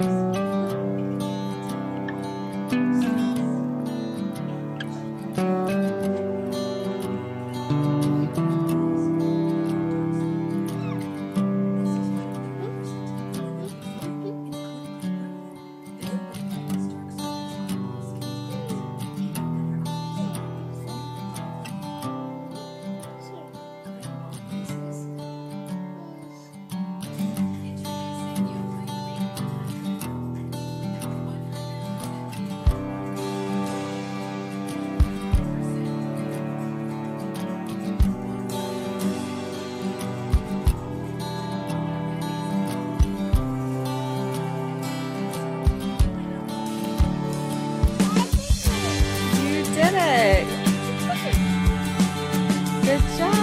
thank you Good job.